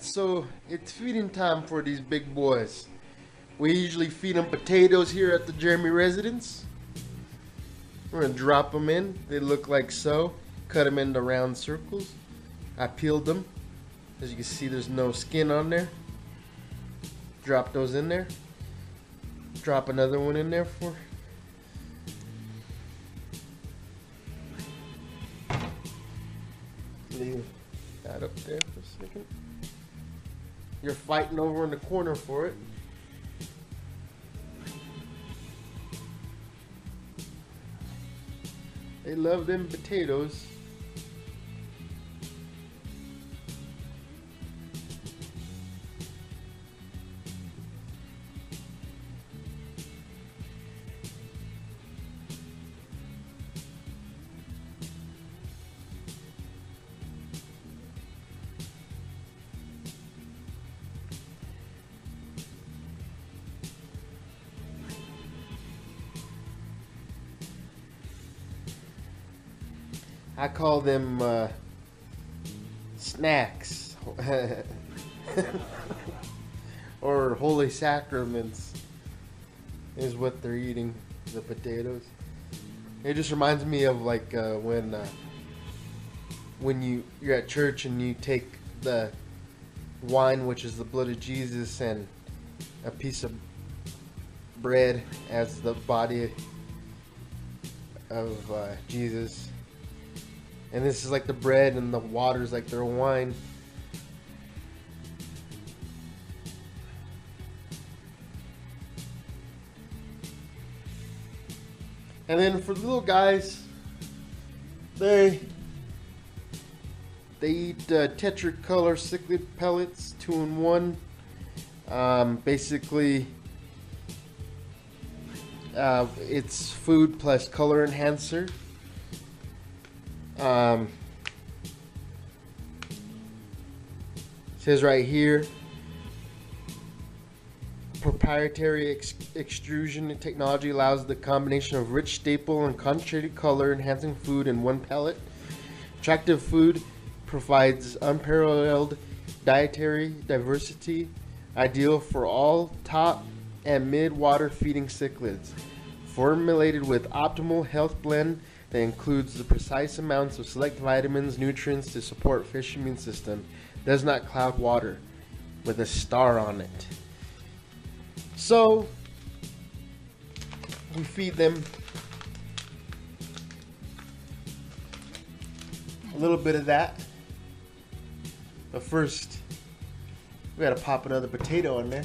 it's feeding time for these big boys. We usually feed them potatoes here at the Jeremy residence. We're gonna drop them in. They look like so. Cut them into round circles. I peeled them. As you can see, there's no skin on there. Drop those in there. Drop another one in there for. Leave that up there for a second. You're fighting over in the corner for it. They love them potatoes. I call them uh, snacks. Or holy sacraments is what they're eating the potatoes. It just reminds me of like uh, when uh, when you you're at church and you take the wine which is the blood of jesus and a piece of bread as the body of uh, jesus and this is like the bread and the water is like their wine. And then for the little guys, they they eat uh, Tetracolor cichlid pellets, two in one. Um, basically, uh, it's food plus color enhancer. Um, says right here proprietary ex- extrusion technology allows the combination of rich staple and concentrated color enhancing food in one pellet attractive food provides unparalleled dietary diversity ideal for all top and mid water feeding cichlids. Formulated with optimal health blend that includes the precise amounts of select vitamins, nutrients to support fish immune system, does not cloud water, with a star on it. So we feed them a little bit of that. But first, we gotta pop another potato in there.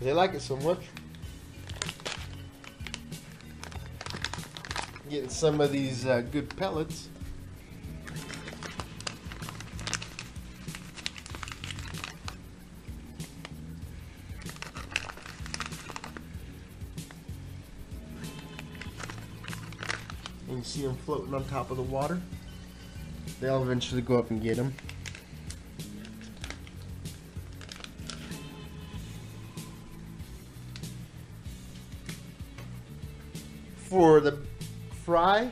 They like it so much. Getting some of these uh, good pellets. And you see them floating on top of the water. They'll eventually go up and get them. For the fry,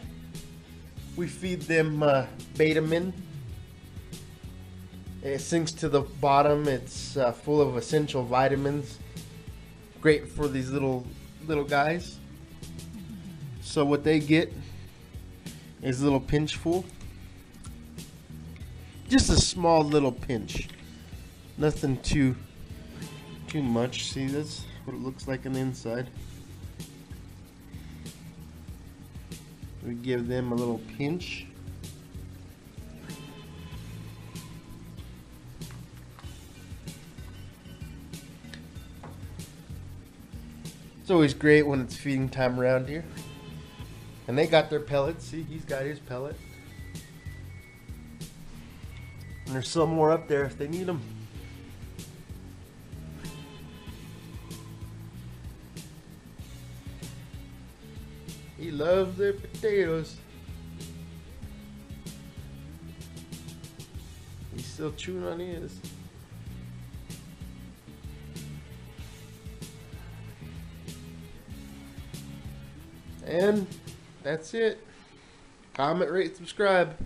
we feed them uh, Betamin. It sinks to the bottom. It's uh, full of essential vitamins. Great for these little little guys. So what they get is a little pinch full. Just a small little pinch. Nothing too too much. See that's what it looks like on the inside. We give them a little pinch. It's always great when it's feeding time around here. And they got their pellets. See, he's got his pellet. And there's some more up there if they need them. He loves their potatoes. He's still chewing on his. And that's it. Comment, rate, subscribe.